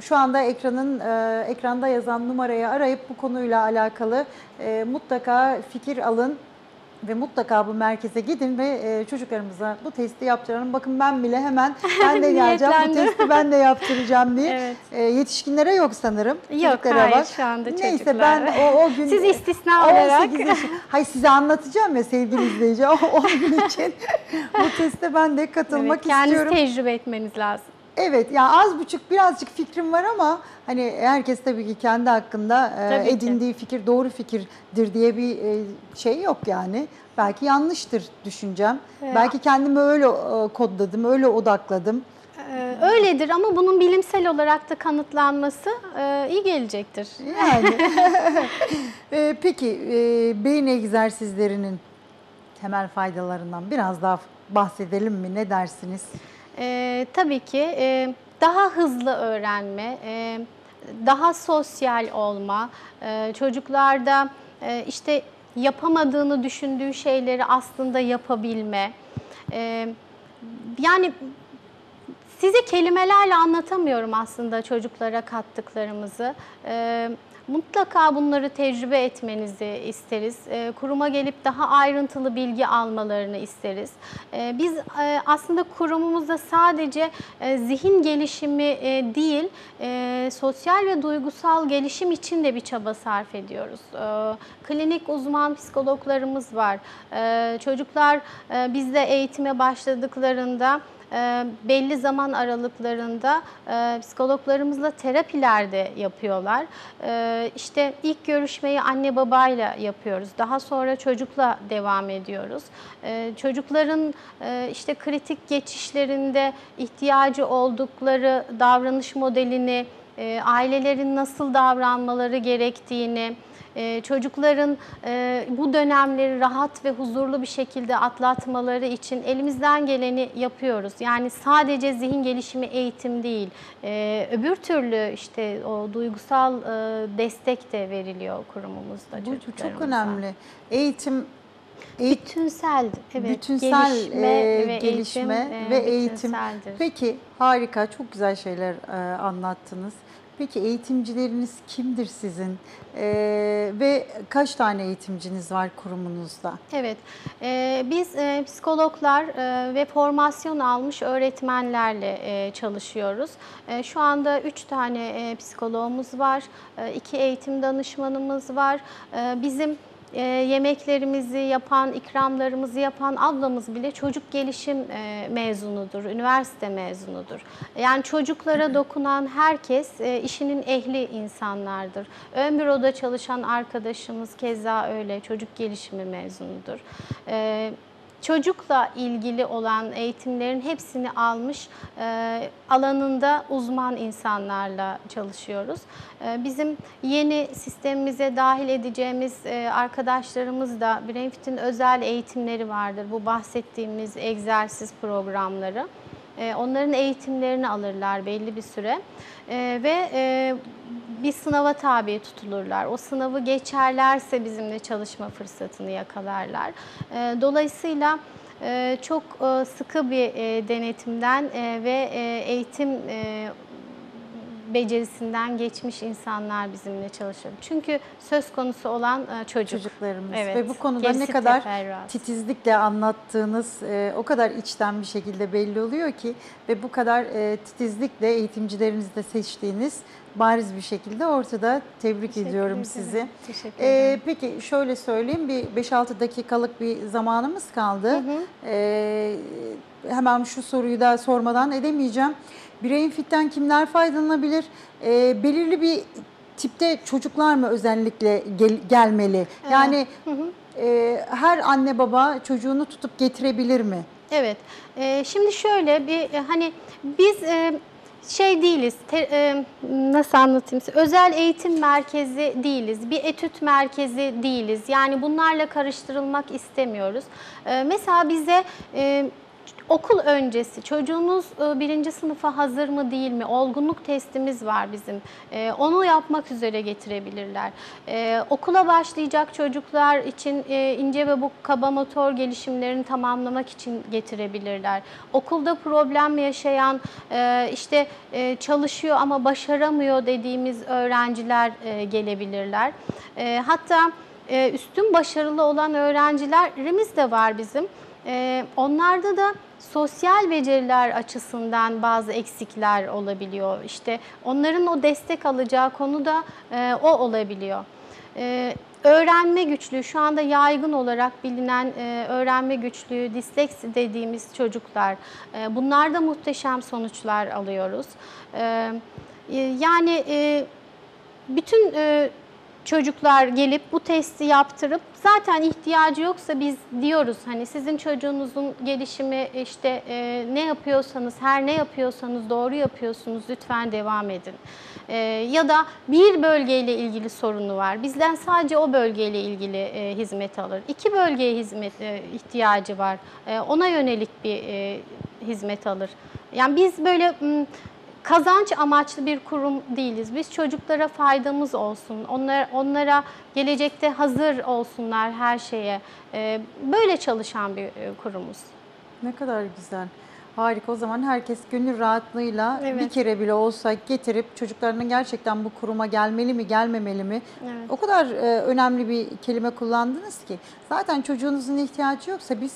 Şu anda ekranın e, ekranda yazan numarayı arayıp bu konuyla alakalı e, mutlaka fikir alın ve mutlaka bu merkeze gidin ve e, çocuklarımıza bu testi yaptıralım. Bakın ben bile hemen ben de geleceğim bu testi ben de yaptıracağım diye. Evet. E, yetişkinlere yok sanırım. Yok, Çocuklara hayır, var. şu anda Neyse çocuklar. ben o, o gün Siz istisna 18 olarak. Hayır size anlatacağım ya sevgili izleyici. O, o gün için bu teste ben de katılmak Evet, kendiniz istiyorum. tecrübe etmeniz lazım. Evet yani az buçuk birazcık fikrim var ama hani herkes tabii ki kendi hakkında e, Tabii ki. edindiği fikir doğru fikirdir diye bir e, şey yok yani. Belki yanlıştır düşüncem. Belki kendimi öyle e, kodladım, öyle odakladım. Öyledir ama bunun bilimsel olarak da kanıtlanması iyi gelecektir. Yani. Peki beyin egzersizlerinin temel faydalarından biraz daha bahsedelim mi? Ne dersiniz? Ee, tabii ki e, daha hızlı öğrenme, e, daha sosyal olma, e, çocuklarda e, işte yapamadığını düşündüğü şeyleri aslında yapabilme. E, yani size kelimelerle anlatamıyorum aslında çocuklara kattıklarımızı. Ee, mutlaka bunları tecrübe etmenizi isteriz. Ee, kuruma gelip daha ayrıntılı bilgi almalarını isteriz. Ee, biz e, aslında kurumumuzda sadece e, zihin gelişimi e, değil, sosyal ve duygusal gelişim için de bir çaba sarf ediyoruz. Klinik uzman psikologlarımız var. Çocuklar bizde eğitime başladıklarında belli zaman aralıklarında e, psikologlarımızla terapiler de yapıyorlar. E, işte ilk görüşmeyi anne babayla yapıyoruz. Daha sonra çocukla devam ediyoruz. E, çocukların e, işte kritik geçişlerinde ihtiyacı oldukları davranış modelini, e, ailelerin nasıl davranmaları gerektiğini, ee, çocukların e, bu dönemleri rahat ve huzurlu bir şekilde atlatmaları için elimizden geleni yapıyoruz. Yani sadece zihin gelişimi eğitim değil, Ee, öbür türlü işte o duygusal e, destek de veriliyor kurumumuzda Bu, bu çok önemli. Eğitim, eğitim Bütünsel, evet. bütünsel gelişme e, ve gelişme eğitim, ve e, eğitim. Peki harika, çok güzel şeyler e, anlattınız. Peki eğitimcileriniz kimdir sizin? E, ve kaç tane eğitimciniz var kurumunuzda? Evet, e, biz e, psikologlar e, ve formasyon almış öğretmenlerle e, çalışıyoruz. E, şu anda üç tane e, psikologumuz var, e, iki eğitim danışmanımız var. E, bizim e, yemeklerimizi yapan, ikramlarımızı yapan ablamız bile çocuk gelişim e, mezunudur, üniversite mezunudur. Yani çocuklara dokunan herkes e, işinin ehli insanlardır. Ön büroda çalışan arkadaşımız keza öyle çocuk gelişimi mezunudur. E, Çocukla ilgili olan eğitimlerin hepsini almış e, alanında uzman insanlarla çalışıyoruz. E, bizim yeni sistemimize dahil edeceğimiz e, arkadaşlarımız da BrainFit'in özel eğitimleri vardır. Bu bahsettiğimiz egzersiz programları. E, onların eğitimlerini alırlar belli bir süre E, ve e, bir sınava tabi tutulurlar. O sınavı geçerlerse bizimle çalışma fırsatını yakalarlar. E, dolayısıyla e, çok e, sıkı bir denetimden ve eğitim becerisinden geçmiş insanlar bizimle çalışıyor. Çünkü söz konusu olan e, çocuk. çocuklarımız Evet, ve bu konuda ne gerisi kadar teferruat. titizlikle anlattığınız e, o kadar içten bir şekilde belli oluyor ki ve bu kadar e, titizlikle eğitimcilerinizi de seçtiğiniz bariz bir şekilde ortada. Tebrik Teşekkür ediyorum ederim. sizi. Teşekkür E, ederim. peki şöyle söyleyeyim bir 5-6 dakikalık bir zamanımız kaldı. E, hemen şu soruyu da sormadan edemeyeceğim. Brain Fit'ten kimler faydalanabilir? E, belirli bir tipte çocuklar mı özellikle gel- gelmeli? Yani e, her anne baba çocuğunu tutup getirebilir mi? Evet. Ee, şimdi şöyle bir e, hani biz e, şey değiliz. te- e, nasıl anlatayım size? Özel eğitim merkezi değiliz. Bir etüt merkezi değiliz. Yani bunlarla karıştırılmak istemiyoruz. Ee, mesela bize e, okul öncesi çocuğunuz e, birinci sınıfa hazır mı değil mi? Olgunluk testimiz var bizim. E, Onu yapmak üzere getirebilirler. E, Okula başlayacak çocuklar için ince ve bu kaba motor gelişimlerini tamamlamak için getirebilirler. Okulda problem yaşayan işte çalışıyor ama başaramıyor dediğimiz öğrenciler gelebilirler. Hatta üstün başarılı olan öğrencilerimiz de var bizim. Onlarda da sosyal beceriler açısından bazı eksikler olabiliyor. İşte onların o destek alacağı konu da e, o olabiliyor. Ee, öğrenme güçlüğü, şu anda yaygın olarak bilinen e, öğrenme güçlüğü, disleksi dediğimiz çocuklar. E, bunlarda muhteşem sonuçlar alıyoruz. E, e, yani e, bütün e, çocuklar gelip bu testi yaptırıp zaten ihtiyacı yoksa biz diyoruz hani sizin çocuğunuzun gelişimi işte e, ne yapıyorsanız her ne yapıyorsanız doğru yapıyorsunuz lütfen devam edin. E, ya da bir bölgeyle ilgili sorunu var. Bizden sadece o bölgeyle ilgili e, hizmet alır. İki bölgeye hizmet e, ihtiyacı var. E, ona yönelik bir e, hizmet alır. Yani biz böyle kazanç amaçlı bir kurum değiliz. Biz çocuklara faydamız olsun, onlara, onlara gelecekte hazır olsunlar her şeye. Ee, Böyle çalışan bir e, kurumuz. Ne kadar güzel. Harika. O zaman herkes gönül rahatlığıyla bir Evet. kere bile olsa getirip çocuklarının gerçekten bu kuruma gelmeli mi, gelmemeli mi? Evet. O kadar e, önemli bir kelime kullandınız ki. Zaten çocuğunuzun ihtiyacı yoksa biz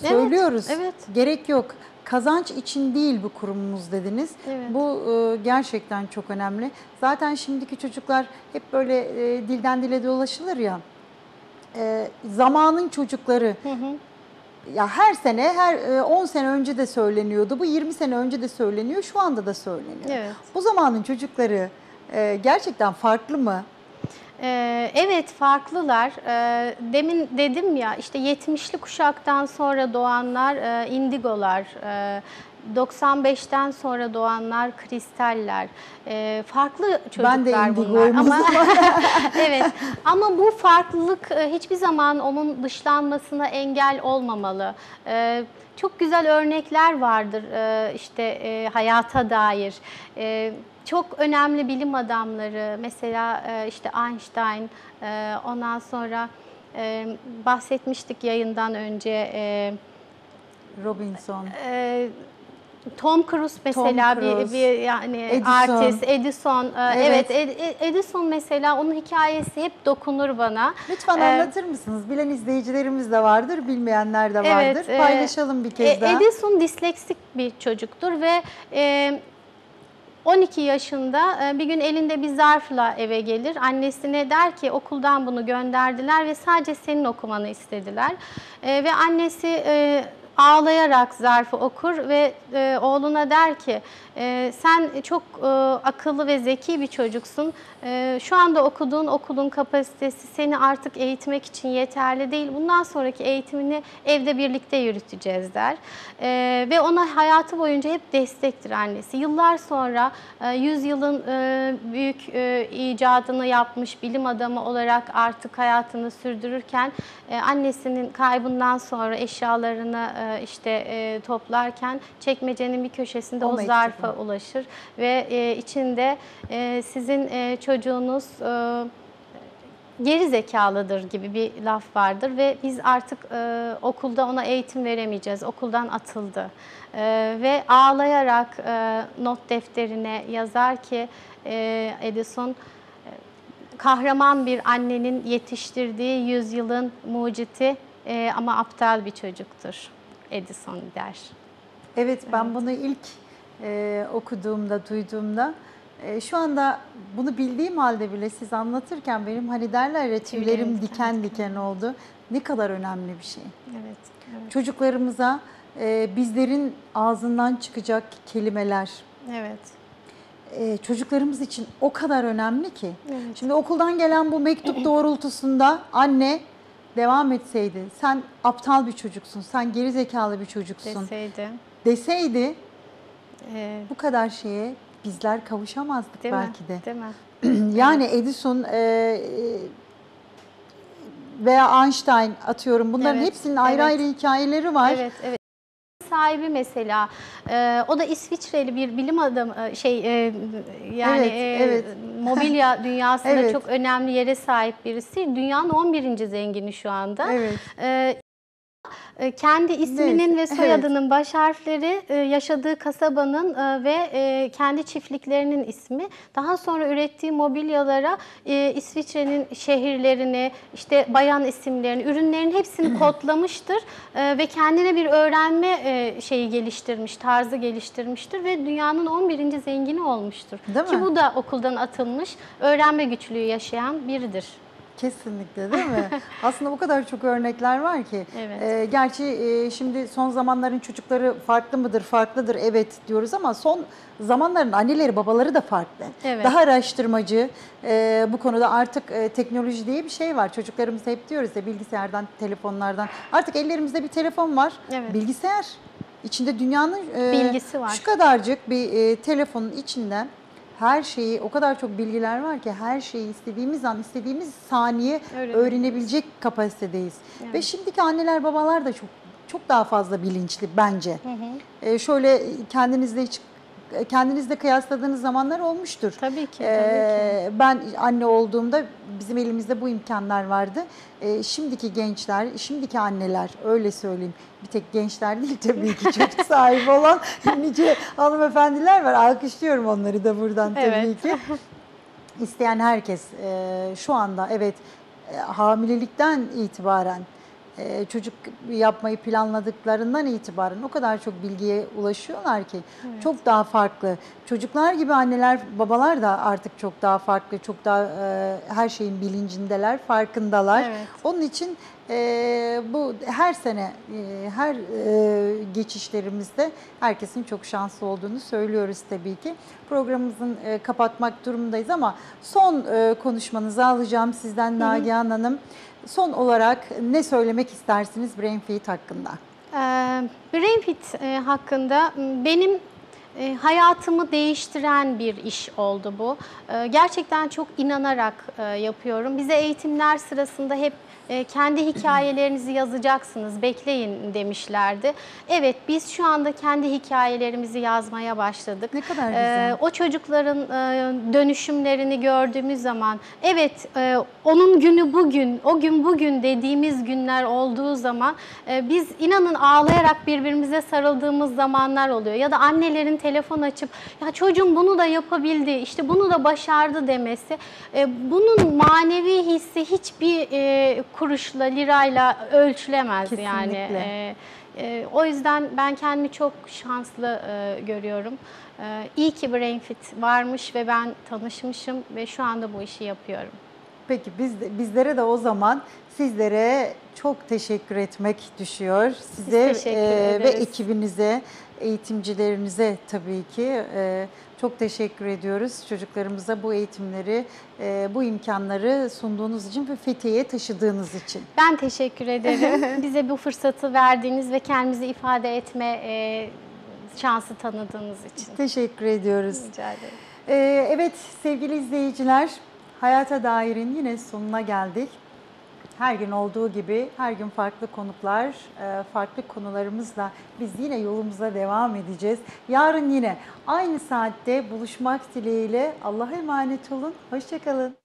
Evet, söylüyoruz. evet. Gerek yok. Kazanç için değil bu kurumumuz dediniz. Evet. Bu e, gerçekten çok önemli. Zaten şimdiki çocuklar hep böyle e, dilden dile dolaşılır ya. E, zamanın çocukları ya her sene, her e, 10 sene önce de söyleniyordu. Bu 20 sene önce de söyleniyor, şu anda da söyleniyor. Evet. Bu zamanın çocukları e, gerçekten farklı mı? Ee, evet farklılar. Ee, demin dedim ya işte 70'li kuşaktan sonra doğanlar e, indigolar. e, 95'ten sonra doğanlar kristaller. Ee, farklı çocuklar Ben de bunlar ama evet ama bu farklılık e, hiçbir zaman onun dışlanmasına engel olmamalı. Çok güzel örnekler vardır e, işte e, hayata dair. E, çok önemli bilim adamları mesela e, işte Einstein e, ondan sonra e, bahsetmiştik yayından önce Robinson. Tom Cruise mesela bir, Cruise, bir yani Edison. artist Edison Evet. evet, Ed- Edison mesela onun hikayesi hep dokunur bana. Lütfen Ee, anlatır mısınız? Bilen izleyicilerimiz de vardır, bilmeyenler de vardır. Evet, Paylaşalım bir kez E, daha. Edison disleksik bir çocuktur ve e, 12 yaşında e, bir gün elinde bir zarfla eve gelir. Annesine der ki okuldan bunu gönderdiler ve sadece senin okumanı istediler. E, ve annesi e, ağlayarak zarfı okur ve oğluna der ki e, sen çok e, akıllı ve zeki bir çocuksun. E, şu anda okuduğun okulun kapasitesi seni artık eğitmek için yeterli değil. Bundan sonraki eğitimini evde birlikte yürüteceğiz der. E, ve ona hayatı boyunca hep destektir annesi. Yıllar sonra e, yüzyılın e, büyük e, icadını yapmış bilim adamı olarak artık hayatını sürdürürken e, annesinin kaybından sonra eşyalarını e, işte e, toplarken çekmecenin bir köşesinde O o, mektubu. Ulaşır ve e, içinde e, sizin e, çocuğunuz e, geri zekalıdır gibi bir laf vardır ve biz artık e, okulda ona eğitim veremeyeceğiz. Okuldan atıldı. E, ve ağlayarak e, not defterine yazar ki e, Edison kahraman bir annenin yetiştirdiği yüzyılın muciti e, ama aptal bir çocuktur. Edison der. Evet ben bunu ilk e, okuduğumda, duyduğumda e, şu anda bunu bildiğim halde bile siz anlatırken benim hani derler ya tüylerim diken diken oldu. Ne kadar önemli bir şey. Evet. evet. Çocuklarımıza e, bizlerin ağzından çıkacak kelimeler Evet. e, çocuklarımız için o kadar önemli ki. Evet. Şimdi okuldan gelen bu mektup doğrultusunda anne devam etseydi sen aptal bir çocuksun, sen geri zekalı bir çocuksun Deseydi. deseydi e, bu kadar şeye bizler kavuşamazdık değil mi? belki de. Değil mi? yani Edison e, e, veya Einstein atıyorum bunların Evet, hepsinin ayrı evet. ayrı hikayeleri var. Evet, evet. Sahibi mesela, e, o da İsviçreli bir bilim adamı, e, şey e, yani Evet, e, evet. mobilya dünyasında Evet. çok önemli yere sahip birisi. Dünyanın 11. zengini şu anda. Evet. E, kendi isminin Neyse, ve soyadının baş harfleri e, yaşadığı kasabanın e, ve e, kendi çiftliklerinin ismi. Daha sonra ürettiği mobilyalara İsviçre'nin şehirlerini, işte bayan isimlerini, ürünlerin hepsini kodlamıştır ve kendine bir öğrenme şeyi geliştirmiş, tarzı geliştirmiştir ve dünyanın 11. zengini olmuştur. Değil Ki mi? bu da okuldan atılmış, öğrenme güçlüğü yaşayan biridir. Kesinlikle değil mi? Aslında o kadar çok örnekler var ki. Evet. Ee, gerçi e, şimdi son zamanların çocukları farklı mıdır, farklıdır evet diyoruz ama son zamanların anneleri, babaları da farklı. Evet. Daha araştırmacı. e, bu konuda artık e, teknoloji diye bir şey var. Çocuklarımız hep diyoruz ya bilgisayardan, telefonlardan. Artık ellerimizde bir telefon var. Evet. Bilgisayar. İçinde dünyanın e, Bilgisi var. şu kadarcık bir e, telefonun içinden her şeyi o kadar çok bilgiler var ki her şeyi istediğimiz an istediğimiz saniye öğrenebilecek kapasitedeyiz. Evet. Ve şimdiki anneler babalar da çok çok daha fazla bilinçli bence. E, şöyle kendinizle hiç kendinizle kıyasladığınız zamanlar olmuştur. Tabii ki, tabii Ee, Ben anne olduğumda bizim elimizde bu imkanlar vardı. Ee, şimdiki gençler, şimdiki anneler öyle söyleyeyim. Bir tek gençler değil tabii ki çocuk sahibi olan nice hanımefendiler var. Alkışlıyorum onları da buradan tabii Evet. ki. İsteyen herkes e, şu anda evet e, hamilelikten itibaren e, çocuk yapmayı planladıklarından itibaren o kadar çok bilgiye ulaşıyorlar ki çok daha farklı. Çocuklar gibi anneler, babalar da artık çok daha farklı, çok daha e, her şeyin bilincindeler, farkındalar. Evet. Onun için e, bu her sene, e, her e, geçişlerimizde herkesin çok şanslı olduğunu söylüyoruz tabii ki. Programımızın e, kapatmak durumundayız ama son e, konuşmanızı alacağım sizden Nagihan Hanım. Son olarak ne söylemek istersiniz Brainfeed hakkında? Ee, Brainfit e, hakkında benim e, hayatımı değiştiren bir iş oldu bu. E, gerçekten çok inanarak yapıyorum. Bize eğitimler sırasında hep e, kendi hikayelerinizi yazacaksınız, bekleyin demişlerdi. Evet, biz şu anda kendi hikayelerimizi yazmaya başladık. Ne kadar Ee, güzel. o çocukların e, dönüşümlerini gördüğümüz zaman, evet e, onun günü bugün, o gün bugün dediğimiz günler olduğu zaman e, biz inanın ağlayarak birbirimize sarıldığımız zamanlar oluyor. Ya da annelerin telefon açıp ya çocuğum bunu da yapabildi, işte bunu da başardı demesi. E, bunun manevi hissi hiçbir e, kuruşla, lirayla ölçülemez yani. Kesinlikle. E, e, o yüzden ben kendimi çok şanslı e, görüyorum. E, iyi ki BrainFit varmış ve ben tanışmışım ve şu anda bu işi yapıyorum. Peki biz de- bizlere de o zaman sizlere çok teşekkür etmek düşüyor. Size e, ve ekibinize, eğitimcilerinize tabii ki e, çok teşekkür ediyoruz. Çocuklarımıza bu eğitimleri, e, bu imkanları sunduğunuz için ve Fethiye'ye taşıdığınız için. Ben teşekkür ederim. Bize bu fırsatı verdiğiniz ve kendimizi ifade etme e, şansı tanıdığınız için. Teşekkür ediyoruz. Rica ederim. Ee, evet sevgili izleyiciler, Hayata Dair'in yine sonuna geldik. Her gün olduğu gibi her gün farklı konuklar, e, farklı konularımızla biz yine yolumuza devam edeceğiz. Yarın yine aynı saatte buluşmak dileğiyle Allah'a emanet olun. Hoşçakalın.